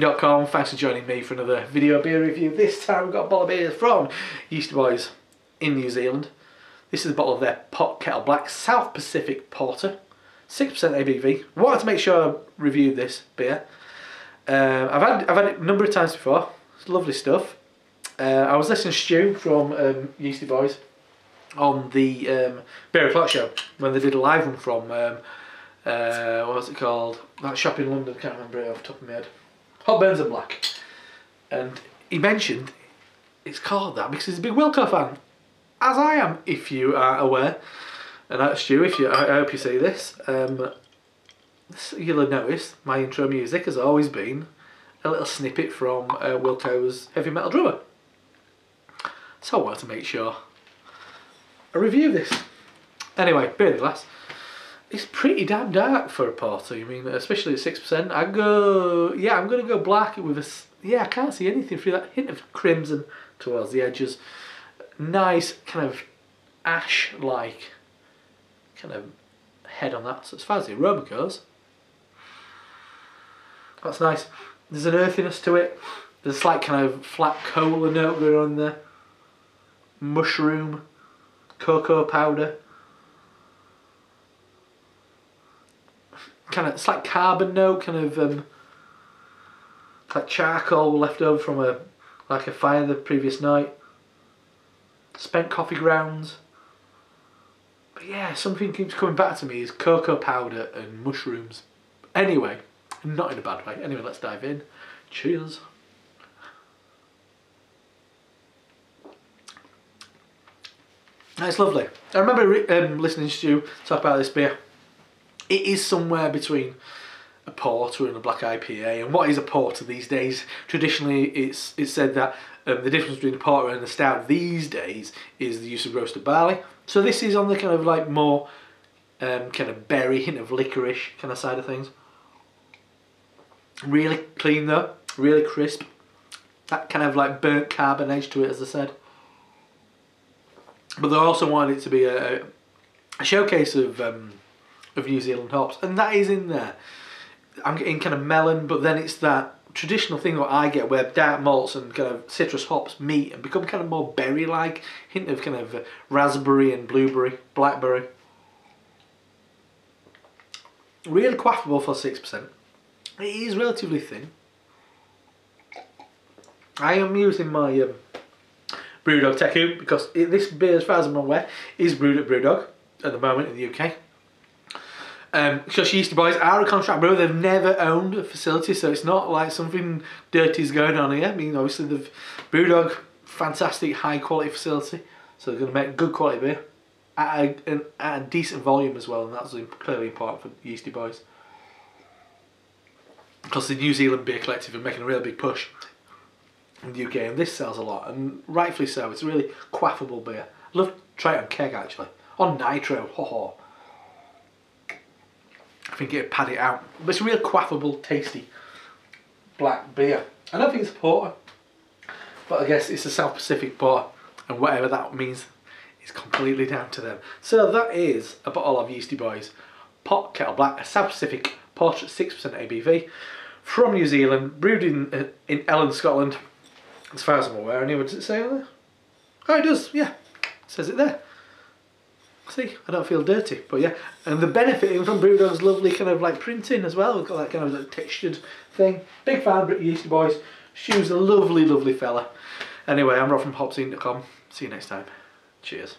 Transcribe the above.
hopzine.com. Thanks for joining me for another video beer review. This time we've got a bottle of beer from Yeastie Boys in New Zealand. This is a bottle of their Pot Kettle Black South Pacific Porter. 6% ABV. Wanted to make sure I reviewed this beer. Um, I've had I've had it a number of times before. It's lovely stuff. Uh, I was listening to Stu from um, Yeastie Boys on the um, Beer O'Clock show when they did a live one from um, uh, what was it called? That shop in London, can't remember it off the top of my head. Hop Burns and Black. And he mentioned it's called that because he's a big Wilco fan, as I am, if you are aware. And that's Stu, if you, I hope you see this. Um, you'll have noticed my intro music has always been a little snippet from uh, Wilco's Heavy Metal Drummer. So I wanted to make sure I review this. Anyway, beer the glass. It's pretty damn dark for a porter. I mean, especially at six percent. I go, yeah, I'm gonna go black with a. Yeah, I can't see anything through that hint of crimson towards the edges. Nice kind of ash-like kind of head on that. So as far as the aroma goes, that's nice. There's an earthiness to it. There's a slight kind of flat cola note going on there. Mushroom, cocoa powder. Kind of it's like carbon note, kind of um, like charcoal left over from a like a fire the previous night. Spent coffee grounds. But yeah, something keeps coming back to me is cocoa powder and mushrooms. Anyway, not in a bad way. Anyway, let's dive in. Cheers. That's lovely. I remember um, listening to you talk about this beer it is somewhere between a porter and a black IPA. And what is a porter these days? Traditionally, it's it's said that um, the difference between a porter and a stout these days is the use of roasted barley. So this is on the kind of like more um, kind of berry hint of licorice kind of side of things. Really clean though, really crisp. That kind of like burnt carbon edge to it, as I said. But they also wanted it to be a, a showcase of um, of New Zealand hops, and that is in there. I'm getting kind of melon, but then it's that traditional thing that I get where dark malts and kind of citrus hops meet and become kind of more berry-like, hint of kind of raspberry and blueberry, blackberry. Really quaffable for 6%. It is relatively thin. I am using my um, Brewdog Teku because it, this beer, as far as I'm aware, is brewed at Brewdog at the moment in the UK. Um, because Yeastie Boys are a contract brewer, they've never owned a facility, so it's not like something dirty is going on here. I mean, obviously, they've Brewdog, fantastic high quality facility, so they're going to make good quality beer at a, an, at a decent volume as well, and that's clearly important for Yeastie Boys. Because the New Zealand Beer Collective are making a real big push in the UK, and this sells a lot, and rightfully so. It's really quaffable beer. I Love to try it on keg actually, on nitro. Ho ho. I think it'd pad it out. But it's a real quaffable, tasty black beer. I don't think it's a porter, but I guess it's a South Pacific porter, and whatever that means is completely down to them. So that is a bottle of Yeastie Boys Pot Kettle Black, a South Pacific porter, 6% ABV, from New Zealand, brewed in uh, in Ellon, Scotland, as far as I'm aware. Anyway, what does it say on there? Oh, it does, yeah. It says it there. See, I don't feel dirty, but yeah. And the benefiting from Brewdog's lovely kind of like printing as well. We've got that kind of like textured thing. Big fan of Yeastie Boys. Stu's a lovely, lovely fella. Anyway, I'm Rob from hopzine.com. See you next time. Cheers.